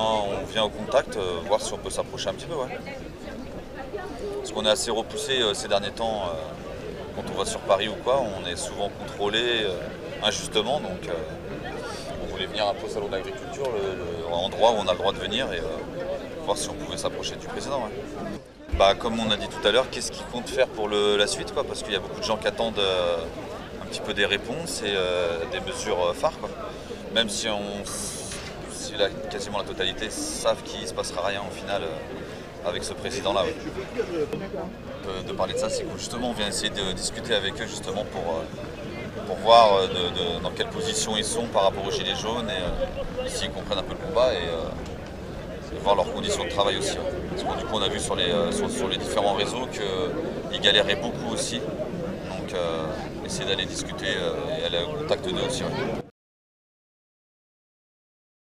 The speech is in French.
on vient au contact, euh, voir si on peut s'approcher un petit peu. Parce qu'on est assez repoussé euh, ces derniers temps. euh, quand on va sur Paris ou quoi, on est souvent contrôlé injustement. Donc on voulait venir un peu au salon de l'agriculture, le, le endroit où on a le droit de venir et voir si on pouvait s'approcher du président. Bah, comme on a dit tout à l'heure, qu'est-ce qu'il compte faire pour la suite Parce qu'il y a beaucoup de gens qui attendent un petit peu des réponses et des mesures phares. Même si, on, si la- quasiment la totalité savent qu'il ne se passera rien au final euh, avec ce président-là. ouais. De, de parler de ça, c'est que justement on vient essayer de discuter avec eux justement pour, euh, pour voir euh, de- de- dans quelle position ils sont par rapport aux Gilets jaunes et euh, s'ils comprennent un peu le combat et, euh, et voir leurs conditions de travail aussi. ouais. Parce que du coup on a vu sur les, euh, sur, sur les différents réseaux qu'ils galéraient beaucoup aussi. Donc euh, essayer d'aller discuter euh, et aller au contact d'eux aussi.